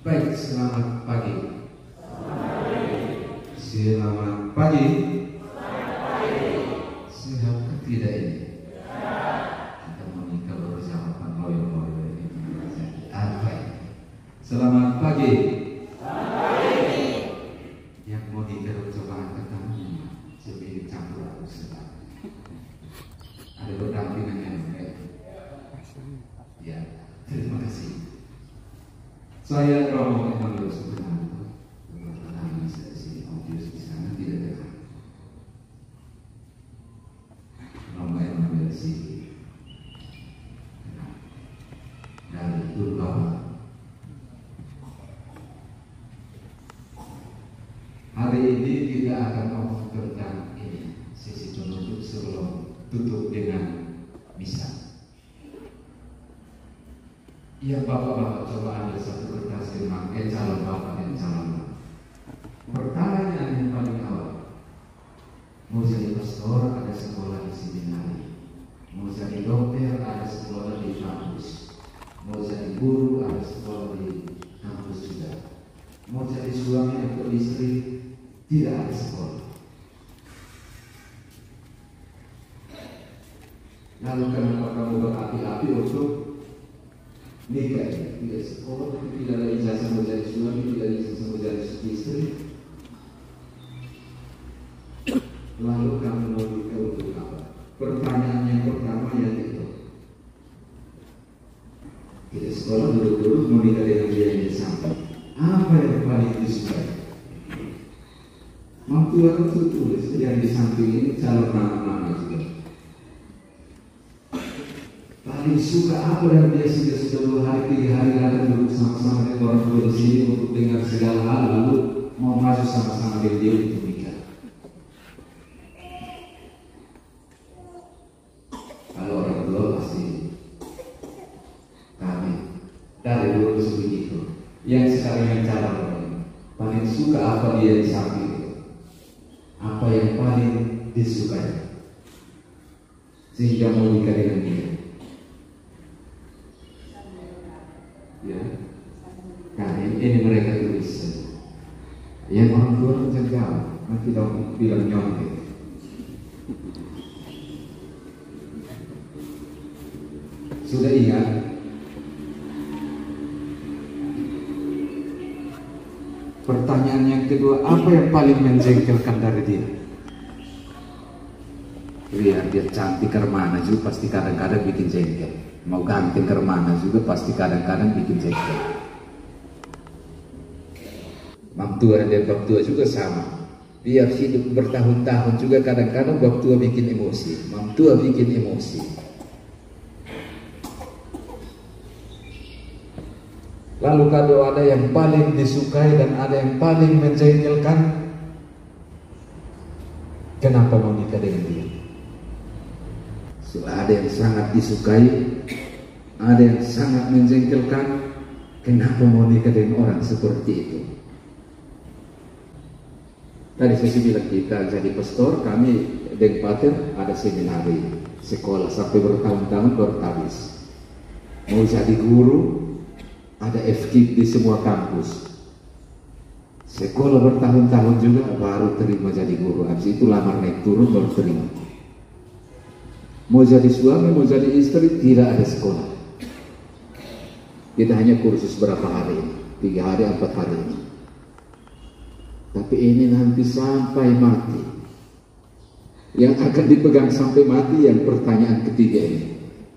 Baik, selamat pagi. Selamat pagi. Sehat ke tidak ini? Kita mau nikah baru jawaban loyo-loyo ini. Apa ini? Selamat pagi. Saya Romo Lalu kamu mau nikah untuk apa? Pertanyaan yang pertama yang itu. Tidak sekolah dulu-dulu mau nikah dengan dia yang samping. Apa yang paling disukai? Mampu aku tulis yang di samping ini calon nama-nama juga paling suka apa dan dia sudah sudah dua hari tiga hari datang duduk sama-sama dengan orang tua di sini untuk dengar segala hal lalu mau masuk sama-sama dengan dia untuk nikah. Kalau orang tua pasti kami dari dulu begitu. Yang sekarang yang cara paling suka apa dia di samping? Itu, apa yang paling disukai? Sehingga mau nikah dengan dia. ya. Nah ini, ini mereka tulis yang orang tua macam jauh nanti dong bilang nyontek. Sudah ingat kedua apa yang paling menjengkelkan dari dia lihat dia cantik ke mana juga pasti kadang-kadang bikin jengkel mau ganteng ke mana juga pasti kadang-kadang bikin jengkel. Mam tua dan bab tua juga sama. Biar hidup bertahun-tahun juga kadang-kadang bab tua bikin emosi. Mam tua bikin emosi. Lalu kalau ada yang paling disukai dan ada yang paling menjengkelkan, kenapa mau nikah dengan dia? So, ada yang sangat disukai, ada yang sangat menjengkelkan. Kenapa mau nikah dengan orang seperti itu? Tadi saya bilang kita jadi pastor, kami dengan pater ada seminari, sekolah sampai bertahun-tahun baru. Mau jadi guru, ada FKIP di semua kampus. Sekolah bertahun-tahun juga baru terima jadi guru. Habis itu lamar naik turun baru terima. Mau jadi suami, mau jadi istri, tidak ada sekolah. Kita hanya kursus berapa hari? Tiga hari, empat hari ini. Tapi ini nanti sampai mati. Yang akan dipegang sampai mati yang pertanyaan ketiga ini.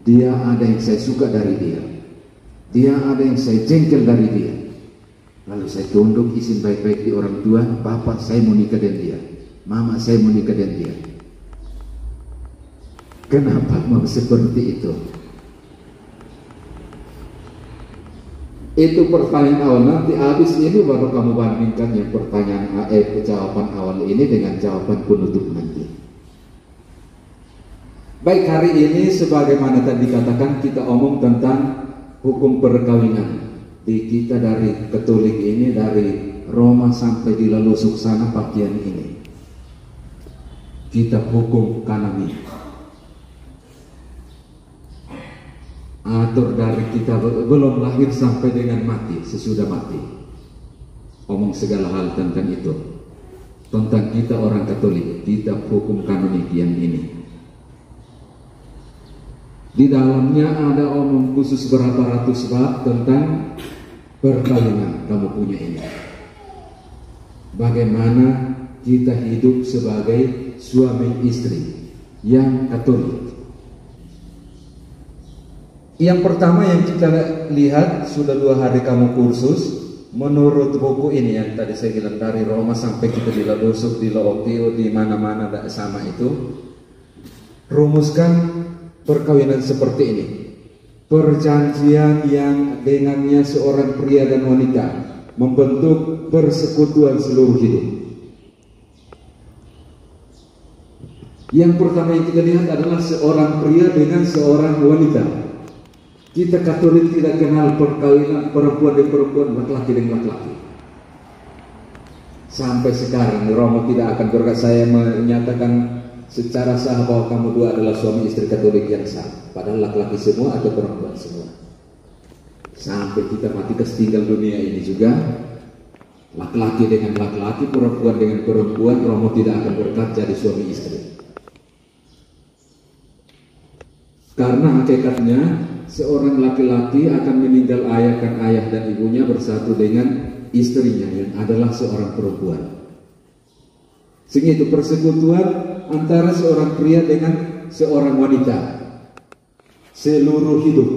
Dia ada yang saya suka dari dia. Dia ada yang saya jengkel dari dia. Lalu saya tunduk izin baik-baik di orang tua. Bapak saya mau nikah dengan dia. Mama saya mau nikah dengan dia. Kenapa mau seperti itu? Itu pertanyaan awal nanti habis ini baru kamu bandingkan yang pertanyaan eh, jawaban awal ini dengan jawaban penutup nanti. Baik hari ini sebagaimana tadi dikatakan kita omong tentang hukum perkawinan di kita dari Katolik ini dari Roma sampai di Lalusuk sana bagian ini. Kita hukum kanami. atau dari kita belum lahir sampai dengan mati, sesudah mati. Omong segala hal tentang itu. Tentang kita orang Katolik, kitab hukum kanonik yang ini. Di dalamnya ada omong khusus berapa ratus bab tentang perkawinan kamu punya ini. Bagaimana kita hidup sebagai suami istri yang Katolik. Yang pertama yang kita lihat sudah dua hari kamu kursus menurut buku ini yang tadi saya bilang dari Roma sampai kita di Ladosuk, di Loopio, di mana-mana sama itu rumuskan perkawinan seperti ini. Perjanjian yang dengannya seorang pria dan wanita membentuk persekutuan seluruh hidup. Yang pertama yang kita lihat adalah seorang pria dengan seorang wanita. Kita Katolik tidak kenal perkawinan perempuan dengan perempuan, laki-laki dengan laki-laki. Sampai sekarang Romo tidak akan berkata saya menyatakan secara sah bahwa kamu dua adalah suami istri Katolik yang sah. Padahal laki-laki semua atau perempuan semua. Sampai kita mati kesetinggal dunia ini juga laki-laki dengan laki-laki, perempuan dengan perempuan, Romo tidak akan berkata jadi suami istri. Karena hakikatnya seorang laki-laki akan meninggal ayahkan ayah dan ibunya bersatu dengan istrinya yang adalah seorang perempuan. Sehingga itu persekutuan antara seorang pria dengan seorang wanita. Seluruh hidup,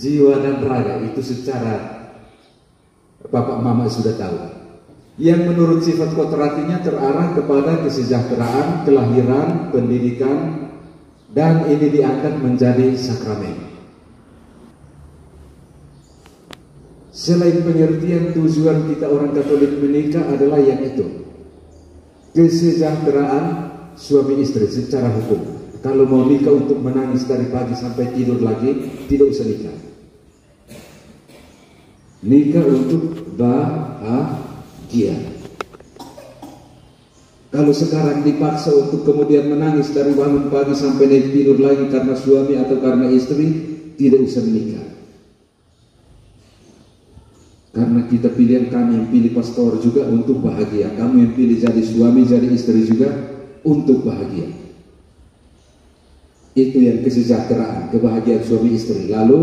jiwa dan raga itu secara Bapak Mama sudah tahu. Yang menurut sifat kotoratinya terarah kepada kesejahteraan, kelahiran, pendidikan, dan ini diangkat menjadi sakramen. Selain pengertian tujuan kita orang Katolik menikah adalah yang itu. Kesejahteraan suami istri secara hukum. Kalau mau nikah untuk menangis dari pagi sampai tidur lagi, tidak usah nikah. Nikah untuk bahagia. Kalau sekarang dipaksa untuk kemudian menangis dari bangun pagi sampai naik tidur lagi karena suami atau karena istri, tidak usah menikah. Karena kita pilihan kami yang pilih pastor juga untuk bahagia. Kamu yang pilih jadi suami, jadi istri juga untuk bahagia. Itu yang kesejahteraan, kebahagiaan suami istri. Lalu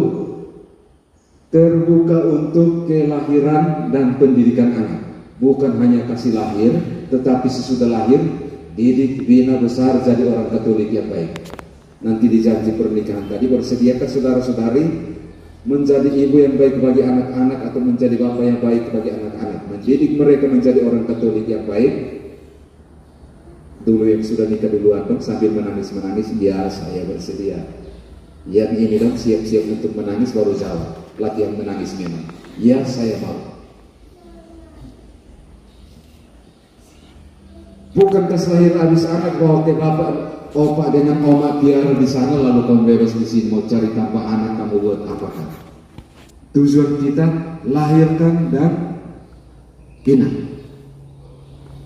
terbuka untuk kelahiran dan pendidikan anak. Bukan hanya kasih lahir, tetapi sesudah lahir didik, bina besar jadi orang Katolik yang baik. Nanti di janji pernikahan tadi bersediakan saudara-saudari menjadi ibu yang baik bagi anak-anak atau menjadi bapak yang baik bagi anak-anak mendidik mereka menjadi orang katolik yang baik dulu yang sudah nikah duluan dong sambil menangis-menangis ya saya bersedia. Yang ini dong siap-siap untuk menangis baru jawab. Latihan menangis memang. Ya saya mau. Bukankah lahir habis anak bawa ke bapak opa dengan oma biar di sana lalu kamu bebas di sini mau cari tanpa anak kamu buat apa kan? Tujuan kita lahirkan dan bina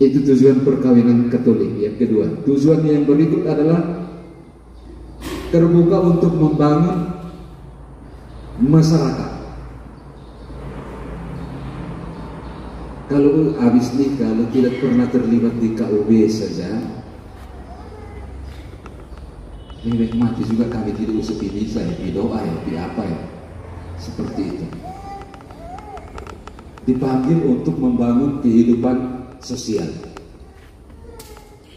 itu tujuan perkawinan katolik yang kedua tujuan yang berikut adalah terbuka untuk membangun masyarakat kalau habis nikah kalau tidak pernah terlibat di KUB saja lebih mati juga kami tidak usah pilih saya, pilih doa ya, pilih apa ya. Seperti itu. Dipanggil untuk membangun kehidupan sosial.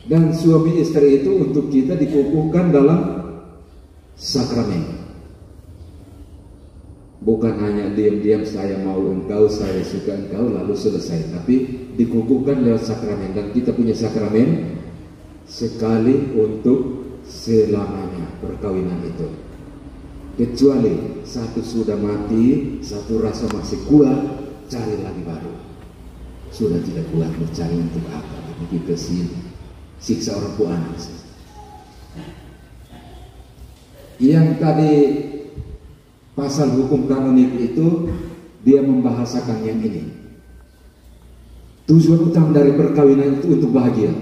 Dan suami istri itu untuk kita dikukuhkan dalam sakramen. Bukan hanya diam-diam saya mau engkau, saya suka engkau, lalu selesai. Tapi dikukuhkan lewat sakramen. Dan kita punya sakramen sekali untuk selamanya perkawinan itu kecuali satu sudah mati satu rasa masih kuat cari lagi baru sudah tidak kuat mencari untuk apa. Ini kita siksa orang tua anak yang tadi pasal hukum kanonik itu dia membahasakan yang ini. Tujuan utama dari perkawinan itu untuk bahagia.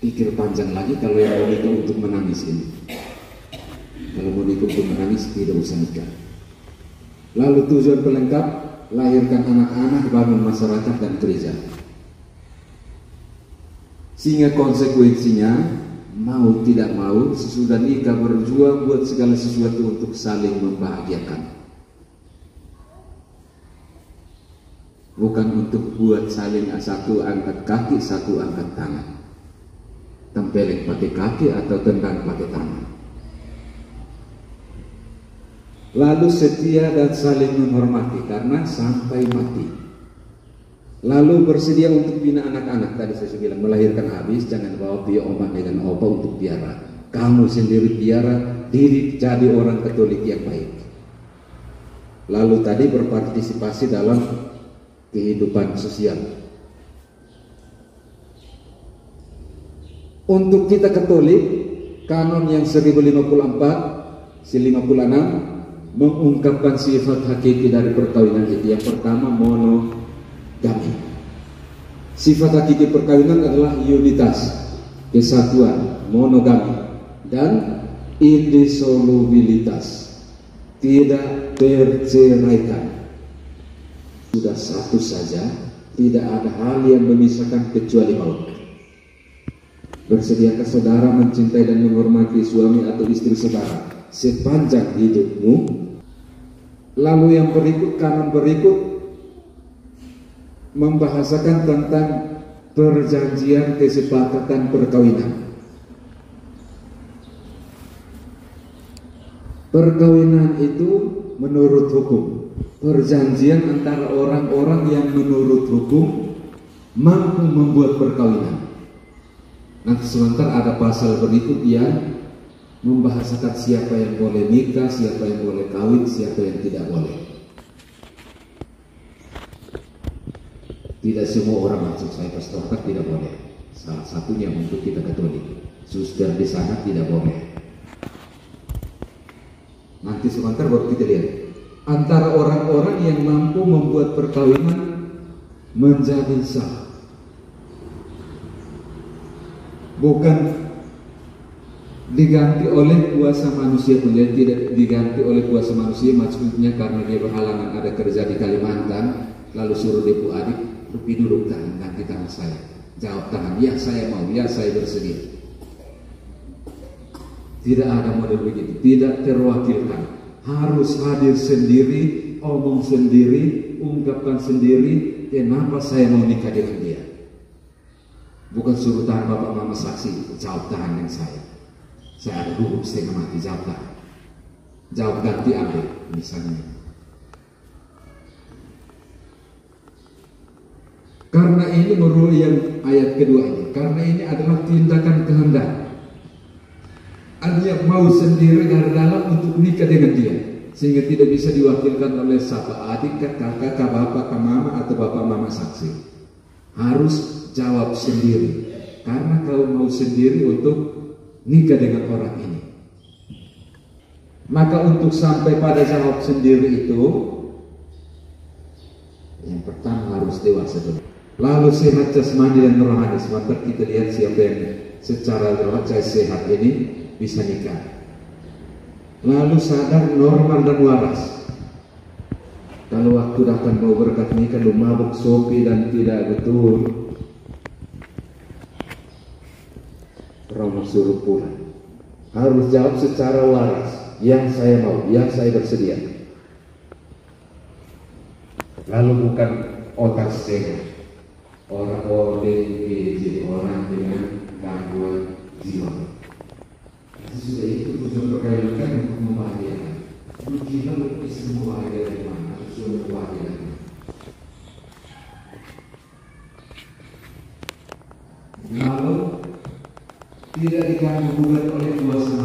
Pikir panjang lagi kalau yang mau nikah untuk menangis ini. Kalau mau nikah untuk menangis tidak usah nikah. Lalu tujuan pelengkap lahirkan anak-anak, bangun masyarakat dan gereja. Sehingga konsekuensinya mau tidak mau sesudah nikah berjuang buat segala sesuatu untuk saling membahagiakan. bukan untuk buat saling satu angkat kaki, satu angkat tangan. Tempelin pakai kaki atau tendang pakai tangan. Lalu setia dan saling menghormati karena sampai mati. Lalu bersedia untuk bina anak-anak tadi saya bilang melahirkan habis jangan bawa pia oma dengan opa untuk piara. Kamu sendiri piara diri jadi orang Katolik yang baik. Lalu tadi berpartisipasi dalam kehidupan sosial. Untuk kita Katolik, kanon yang 1054, 1056 mengungkapkan sifat hakiki dari perkawinan itu. Yang pertama monogami. Sifat hakiki perkawinan adalah unitas, kesatuan, monogami dan indisolubilitas. Tidak terceraikan sudah satu saja, tidak ada hal yang memisahkan kecuali maut. Bersediakah saudara mencintai dan menghormati suami atau istri saudara sepanjang hidupmu? Lalu yang berikut, kanan berikut, membahasakan tentang perjanjian kesepakatan perkawinan. Perkawinan itu menurut hukum perjanjian antara orang-orang yang menurut hukum mampu membuat perkawinan. Nanti sebentar ada pasal berikut yang membahasakan siapa yang boleh nikah, siapa yang boleh kawin, siapa yang tidak boleh. Tidak semua orang masuk saya pastor tidak boleh. Salah satunya untuk kita Katolik. Suster di sana tidak boleh. Nanti sebentar baru kita lihat antara orang-orang yang mampu membuat perkawinan menjadi sah. Bukan diganti oleh kuasa manusia menjadi tidak diganti oleh kuasa manusia maksudnya karena dia berhalangan ada kerja di Kalimantan lalu suruh depu adik rupi duduk tangan ganti tangan saya jawab tangan ya saya mau ya saya bersedia tidak ada model begitu tidak terwakilkan harus hadir sendiri, omong sendiri, ungkapkan sendiri, kenapa saya mau nikah dengan dia. Bukan suruh tahan bapak mama saksi, jawab tahan dengan saya. Ada hukum setengah mati, jawab tahan. Jawab ganti ambil, misalnya. Karena ini menurut yang ayat kedua ini, karena ini adalah tindakan kehendak Artinya mau sendiri dari dalam untuk nikah dengan dia sehingga tidak bisa diwakilkan oleh satu adik, kakak, bapak, mama atau bapak mama saksi. Harus jawab sendiri karena kalau mau sendiri untuk nikah dengan orang ini. Maka untuk sampai pada jawab sendiri itu yang pertama harus dewasa dulu. Lalu sehat jasmani dan rohani. Sebentar kita lihat siapa yang secara rohani sehat ini bisa nikah. Lalu sadar normal dan waras. Kalau waktu datang mau berkat nikah lu mabuk sopi dan tidak betul. Romo suruh pulang. Harus jawab secara waras. Yang saya mau, yang saya bersedia. Lalu bukan otak setengah. Orang ODGJ, orang dengan gangguan jiwa sudah itu tujuan berkaitan untuk membahagiakan. Kita berpikir membahagia dari mana? Tujuan membahagiakan. Lalu tidak diganggu gugat oleh kuasa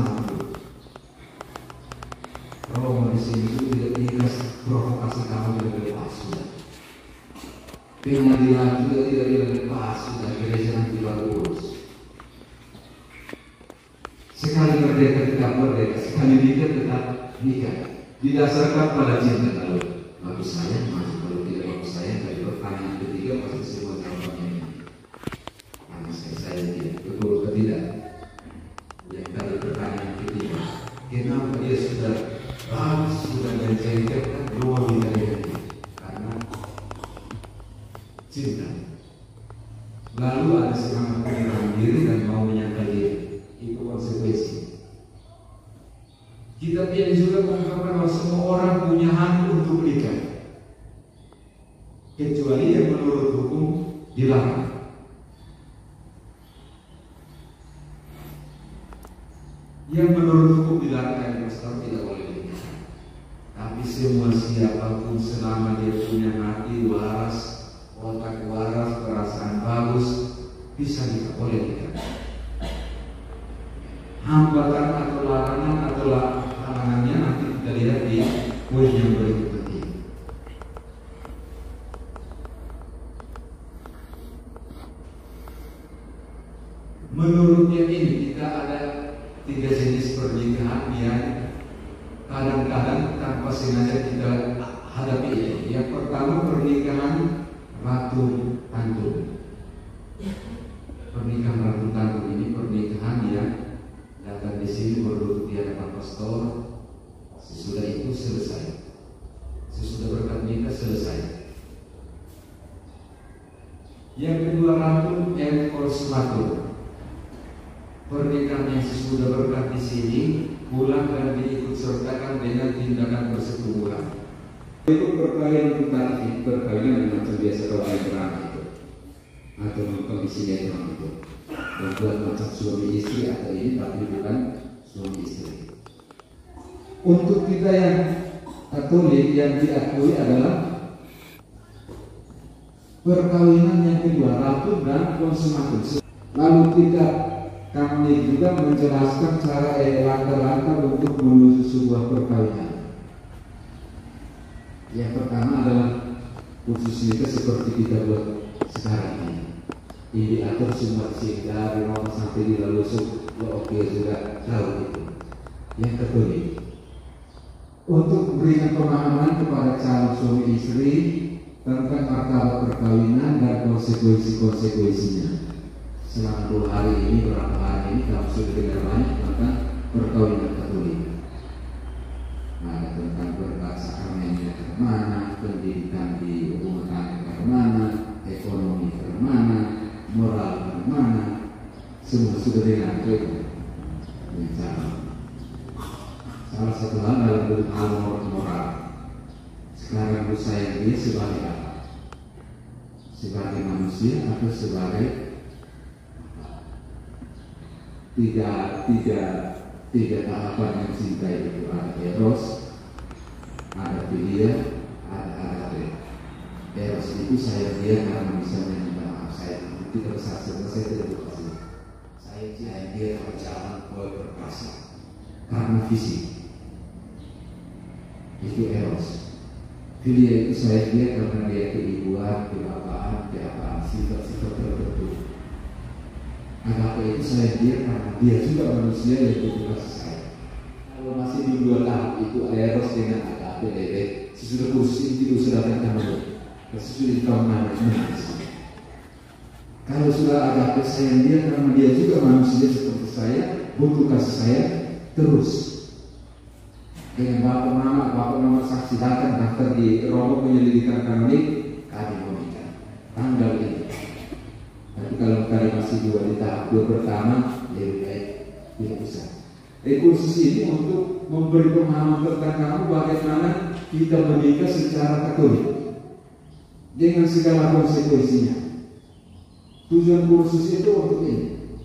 lalu ada semangat penyerangan diri dan mau menyangkal diri. Itu konsekuensi. Kita tidak juga mengungkapkan bahwa semua orang punya hak untuk menikah. Kecuali yang menurut hukum dilarang. Yang menurut hukum dilarang yang tidak boleh menikah. Tapi semua siapa pun selama dia punya hati waras otak waras perasaan bagus bisa boleh nikah hambatan atau larangan atau halangannya nanti kita lihat di poin yang berikut ini. Menurutnya ini kita ada tiga jenis pernikahan yang kadang-kadang tanpa sengaja kita hadapi ini. Yang pertama pernikahan ratu tanggung. Pernikahan ratu tanggung ini pernikahan yang datang di sini berduduk di hadapan pastor. Sesudah itu selesai. Sesudah berkat nikah selesai. Yang kedua ratu yang konsumator pernikahan yang sesudah berkat di sini pulang dan diikut sertakan dengan tindakan persetubuhan. Itu perkawinan tarif, perkawinan yang macam biasa kalau perang itu atau nonton sinetron itu membuat macam suami istri atau ini tapi bukan suami istri. Untuk kita yang Katolik yang diakui adalah perkawinan yang kedua ratu dan konsumator. Lalu kita kami juga menjelaskan cara langkah-langkah untuk menuju sebuah perkawinan. Yang pertama adalah khusus nikah seperti kita buat sekarang ini. Ini diatur semua sehingga nomor sampai di lalu ya oke sudah tahu itu. Yang kedua untuk memberikan pemahaman kepada calon suami istri tentang martabat perkawinan dan konsekuensi-konsekuensinya selama dua hari ini beberapa hari ini kamu sudah dengar banyak tentang perkawinan Katolik. Ada tentang berkat sakramennya ke mana, pendidikan di rumah tangga ke mana, ekonomi moral mana, semua sudah itu. Bicara. Salah satu hal dalam bentuk hal moral. Sekarang saya dia sebagai apa? Sebagai manusia atau sebagai tiga tiga tiga tahapan yang cinta itu ada eros, ada filia, ada agape. Eros itu saya dia karena misalnya minta saya tidak bersaksi, saya tidak bersaksi. Saya saya dia kalau jalan boleh berkuasa karena fisik. Itu eros. Filia itu saya dia karena dia keibuan, kebapaan, keapaan, sifat-sifat tertentu Agape itu saya dia karena dia juga manusia yang butuh kasih sayang. Kalau masih di dua tahap itu eros dengan agape sesudah kursus itu sudah akan kamu sesudah kau mana Kalau sudah agape sayang dia karena dia juga manusia seperti saya, butuh kasih sayang terus. Dengan bapak mama, bapak mama saksi datang daftar di rombong penyelidikan kami, kami nikah. Tanggal ini tapi kalau kalian masih dua di tahap dua pertama, lebih baik tidak usah. Jadi ini untuk memberi pemahaman tentang kamu bagaimana kita menikah secara katolik dengan segala konsekuensinya. Tujuan kursus itu untuk ini.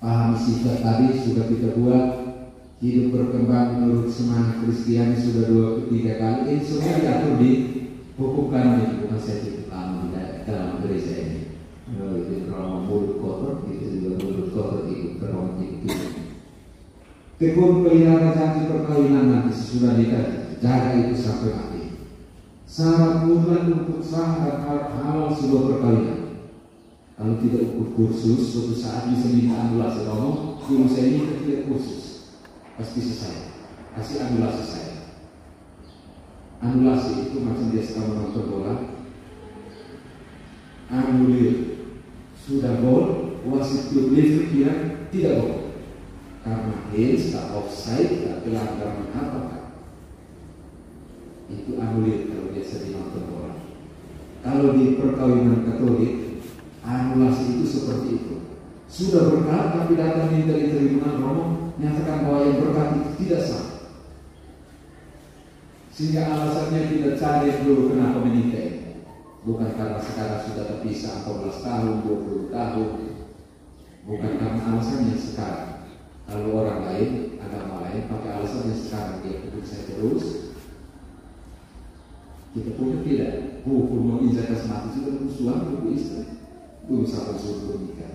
Paham sifat tadi sudah kita buat. Hidup berkembang menurut semangat Kristiani sudah dua tiga kali. Ini semua diatur di hukum kanun bukan saya tidak dalam gereja ini. Itu kalau mulut kotor itu juga mulut kotor ikut kerawat itu. Tekun pelihara janji perkawinan nanti sesudah nikah. Jaga itu sampai mati. Syarat mutlak untuk sah dan halal sebuah perkawinan kalau tidak ikut kursus suatu saat bisa minta anulasi kamu guru saya ini tidak kursus. Pasti selesai. Kasih anulasi saya anulasi itu macam dia sekarang menonton bola. Anulir sudah gol, wasit klub Liverpool tidak gol. Karena hands, tak offside, tak pelanggaran apa Itu anulir kalau biasa di nonton bola. Kalau di perkawinan Katolik, anulasi itu seperti itu. Sudah berkat tapi datang minta diterima Romo nyatakan bahwa yang berkat itu tidak sah. Sehingga alasannya tidak cari dulu kenapa menikah. Bukan karena sekarang sudah terpisah 14 tahun, 20 tahun. Bukan karena alasannya sekarang. Kalau orang lain, agama lain, pakai alasannya sekarang dia hidup saya terus. Kita pun tidak. Hukum menginjak mati sudah suami, buku istri. Sampai sebelum nikah.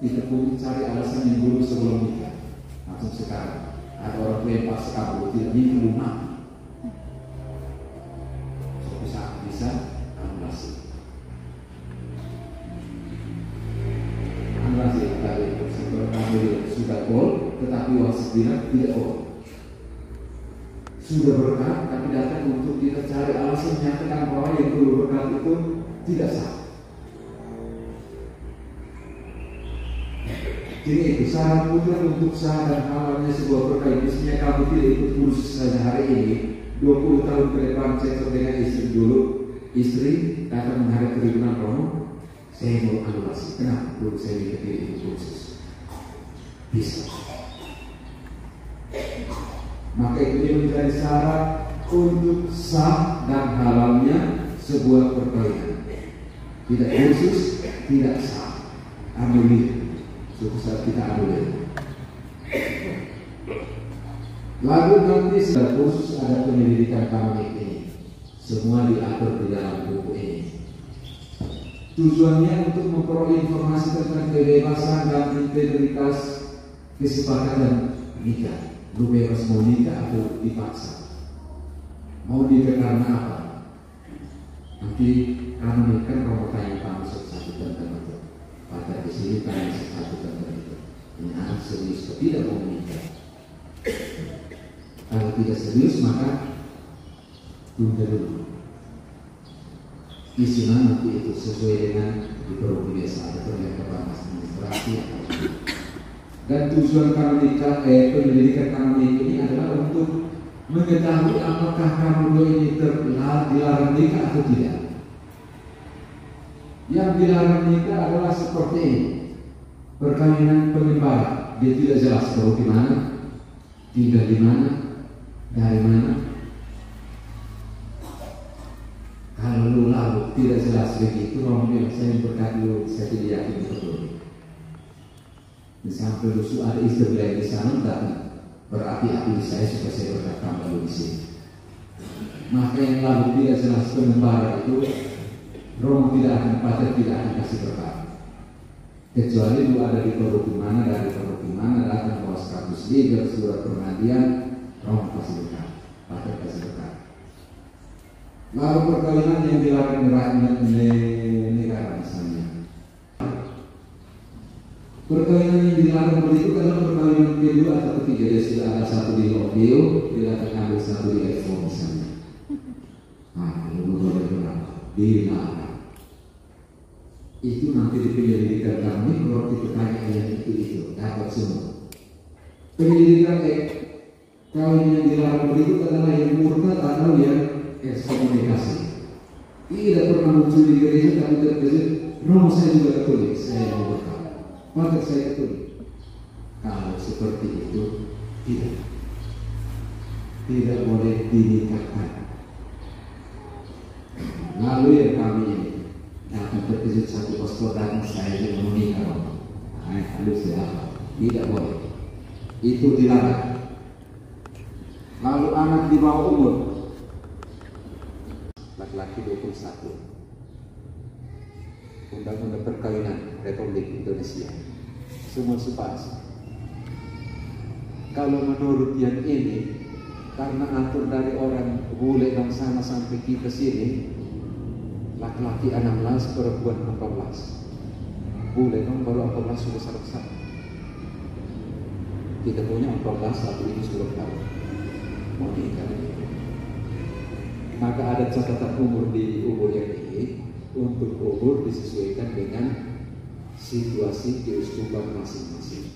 Kita pun cari alasan yang dulu sebelum nikah. Langsung sekarang. Ada orang yang pas kabur tidak nikah belum mati. Suatu saat bisa anulasi. Anulasi setelah kami sudah gol, tetapi wasit bilang tidak gol. Sudah berkat, tapi datang untuk kita cari alasan menyatakan bahwa yang dulu berkat itu tidak sah. Jadi itu syarat mutlak untuk sah dan halalnya sebuah berkait. Misalnya kamu tidak ikut kursus saja hari ini, 20 tahun ke depan cekcok dengan istri dulu, istri datang menghadap keribunan Romo, saya mau anulasi. Kenapa? Dulu saya tidak ikut kursus. Bisa. Maka itu dia menjadi syarat untuk sah dan halalnya sebuah perkawinan. Tidak kursus, tidak sah. Anulir saat kita anulir. Lalu nanti secara khusus ada penyelidikan kami ini. Semua diatur di dalam buku ini. Tujuannya untuk memperoleh informasi tentang kebebasan dan integritas kesepakatan nikah. Lu bebas mau nikah atau dipaksa. Mau nikah karena apa? Nanti karena nikah kalau tanya kamu satu tentang itu. Pada di sini satu tentang itu. Ini anak serius tidak mau menikah. Kalau tidak serius maka tunda dulu. Isinya nanti itu sesuai dengan di biasa ada perlengkapan administrasi dan tujuan kanonika eh, pendidikan kanonik ini adalah untuk mengetahui apakah kamu ini terlarang dilarang nikah atau tidak. Yang dilarang nikah adalah seperti ini. Perkawinan pengembara, dia tidak jelas tahu di mana, tinggal di mana, dari mana. Kalau lu lalu tidak jelas begitu, orang bilang saya berkat lu, saya tidak yakin betul. Sampai lu ada istri lain di sana, dan berapi-api saya supaya saya berkat kamu di sini. Maka yang lalu tidak jelas pengembara itu Romo tidak akan pacar tidak akan kasih berkat. Kecuali lu ada di produk mana dari mana datang bawa status legal surat pengadilan, Romo kasih berkat, pacar kasih berkat. Lalu perkawinan yang dilarang rakyat negara misalnya. Perkawinan yang dilarang berikut adalah perkawinan kedua atau ketiga. Jadi sudah ada satu di audio, tidak akan ambil satu di iPhone misalnya. Nah, lu boleh berapa? Dilarang itu nanti di penyelidikan kami kalau kita tanya yang itu itu dapat semua. Penyelidikan eh kalau yang dilarang berikut adalah yang murtad atau yang ekskomunikasi. Tidak pernah muncul di gereja tapi terkejut Romo saya juga katolik saya mau berkata maka saya katolik kalau seperti itu tidak. Tidak boleh dinikahkan. Lalu yang kami ini akan terkejut satu pastor datang saya ingin menikah nah, halus ya tidak boleh. Itu dilarang. Lalu anak di bawah umur. Laki-laki 21 Undang-Undang Perkawinan Republik Indonesia. Semua sepas kalau menurut yang ini karena atur dari orang bule yang sana sampai kita sini laki-laki 16, perempuan 14. Boleh dong baru 14 sudah besar-besar. Kita punya 14, satu ini sudah tahu. Mau nikah Maka ada catatan umur di umur yang ini untuk umur disesuaikan dengan situasi keuskupan masing-masing.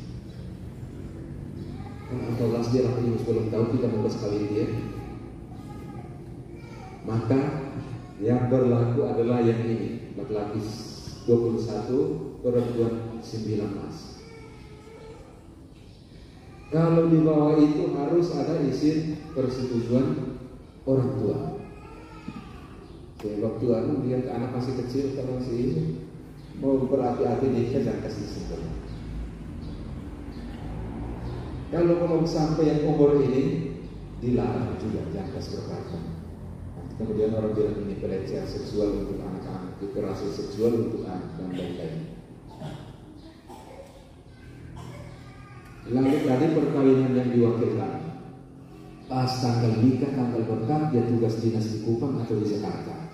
Kalau 14 dia laki belum tahu kita mau sekali dia, maka yang berlaku adalah yang ini laki-laki 21 perempuan 19 kalau di bawah itu harus ada izin persetujuan orang tua. Jadi waktu aku lihat anak masih kecil kalau masih ini mau berapi-api dia jangan kasih izin kalau belum sampai yang umur ini dilarang juga jangan kasih kemudian orang bilang ini pelecehan seksual untuk anak-anak kekerasan seksual untuk anak dan lain-lain. Lalu tadi perkawinan yang diwakilkan. Pas tanggal nikah tanggal berkat dia tugas dinas di Kupang atau di Jakarta.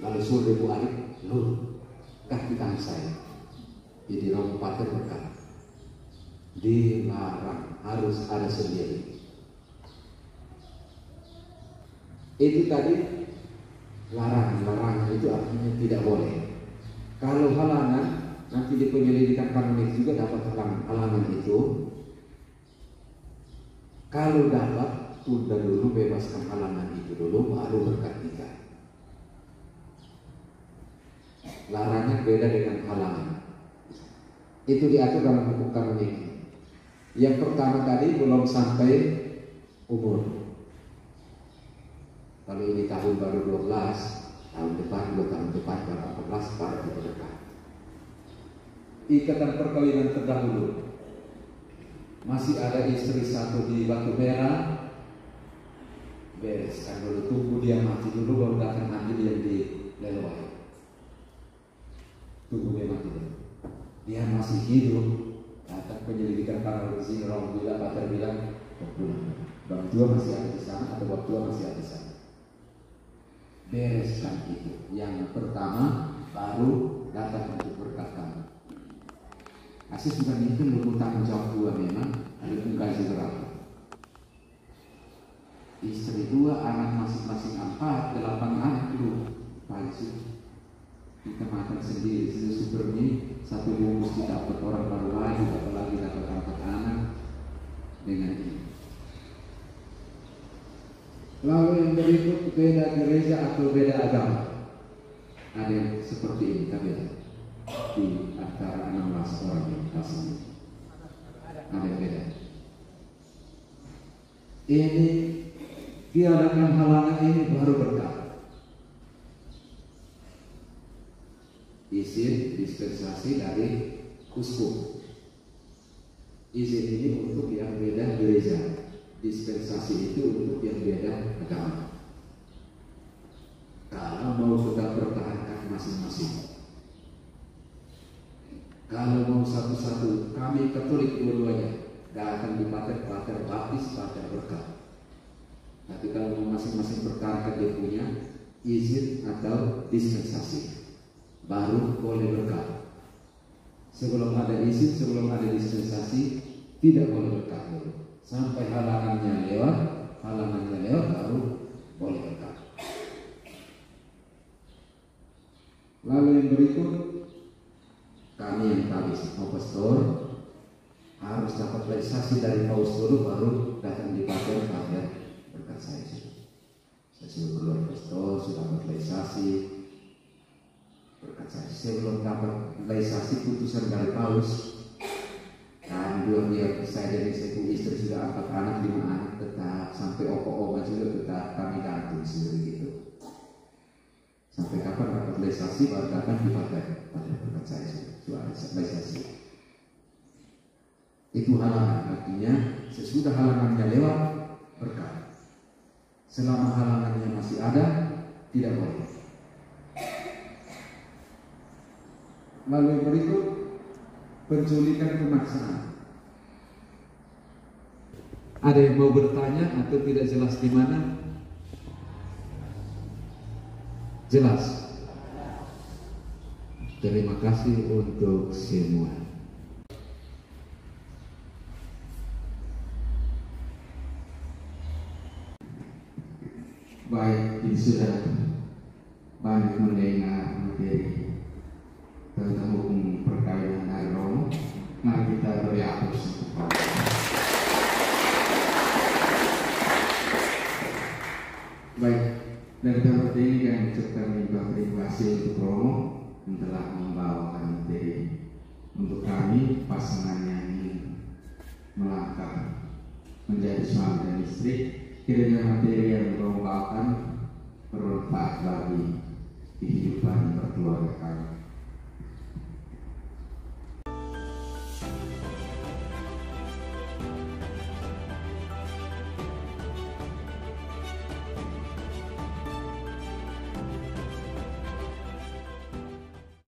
Lalu suruh ibu adik lu kaki tangan saya jadi rombongan pater berkat. Dilarang harus ada sendiri itu tadi larang larang. Itu artinya tidak boleh. Kalau halangan nanti di penyelidikan kanonik juga dapat halangan halangan itu. Kalau dapat tunda dulu bebaskan halangan itu dulu baru berkat nikah larangan beda dengan halangan. Itu diatur dalam hukum kanonik yang pertama tadi belum sampai umur kalau ini tahun baru 12, tahun depan, dua tahun depan, baru 14, baru kita dekat. Ikatan perkawinan terdahulu. Masih ada istri satu di Batu Merah, bereskan dulu, tunggu dia mati dulu, baru datang ambil yang di Lelowai. Tunggu dia mati dulu. Dia masih hidup, datang penyelidikan di sini, orang bilang, pacar bilang. Bang tua masih ada di sana atau bang tua masih ada di sana bereskan itu. Yang pertama baru datang untuk berkat kamu. Asis sudah itu lu tanggung jawab dua memang ada gaji berapa? Istri dua, anak masing-masing empat, delapan anak lu palsu. Kita makan sendiri, sudah super ini satu bungkus kita dapat orang baru lagi, apalagi dapat empat anak dengan ini. Lalu yang berikut beda gereja atau beda agama. Ada yang seperti ini tapi di antara 16 orang yang pasang Ada yang beda. Ini tiadakan halangan ini baru berkah. Izin dispensasi dari kuskup. Izin ini untuk yang beda gereja dispensasi itu untuk yang beda agama. Kalau mau tetap pertahankan masing-masing. Kalau mau satu-satu, kami Katolik dua-duanya, gak akan dipakai pater baptis, pater berkat. Tapi kalau mau masing-masing pertahankan dia punya izin atau dispensasi, baru boleh berkat. Sebelum ada izin, sebelum ada dispensasi, tidak boleh berkat sampai halangannya lewat halangannya lewat baru boleh berkat lalu yang berikut kami yang tadi mau pastor harus dapat realisasi dari paus dulu baru datang di pakai pakai berkat saya. Saya sudah keluar pastor sudah dapat realisasi berkat saya. Saya belum dapat realisasi putusan dari paus dua dia saya jadi ibu istri sudah empat anak lima anak tetap. Sampai opo opo juga tetap. Kami gantung sendiri gitu. Sampai kapan dapat lesasi baru datang dipakai pada berkat saya suara lesasi itu halangan. Artinya sesudah halangannya lewat berkat. Selama halangannya masih ada tidak boleh. Lalu berikut penculikan pemaksaan ada yang mau bertanya atau tidak jelas di mana? Jelas. Terima kasih untuk semua. Baik, ini sudah banyak mendengar materi tentang hukum perkawinan agama. Mari kita beri Kasih promo yang telah membawakan materi untuk kami pasangan yang ingin melangkah menjadi suami dan istri kiranya materi yang Bromo bawakan bermanfaat bagi kehidupan berkeluarga kami.